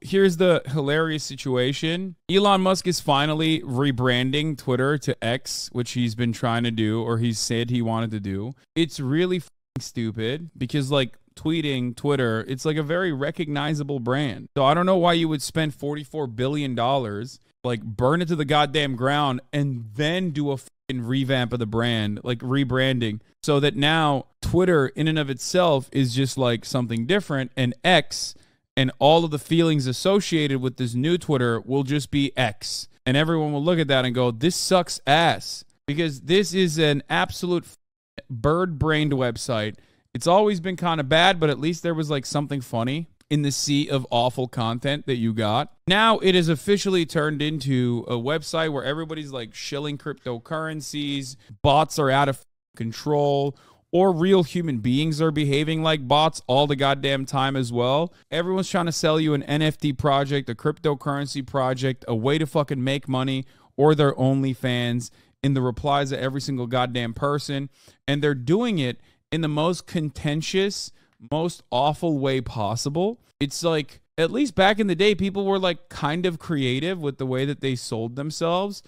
here's the hilarious situation. Elon Musk is finally rebranding Twitter to X, which he's been trying to do or he said he wanted to do. It's really stupid because like tweeting Twitter, it's like a very recognizable brand. So I don't know why you would spend 44 billion dollars like burn it to the goddamn ground and then do a revamp of the brand, like rebranding, so that now Twitter in and of itself is just like something different and X and all of the feelings associated with this new Twitter will just be X. And everyone will look at that and go, this sucks ass. Because this is an absolute bird brained website. It's always been kind of bad, but at least there was like something funny in the sea of awful content that you got. Now it is officially turned into a website where everybody's like shilling cryptocurrencies, bots are out of control, or real human beings are behaving like bots all the goddamn time as well. Everyone's trying to sell you an NFT project, a cryptocurrency project, a way to fucking make money, or their OnlyFans in the replies of every single goddamn person. And they're doing it in the most contentious, most awful way possible. It's like, at least back in the day, people were like kind of creative with the way that they sold themselves.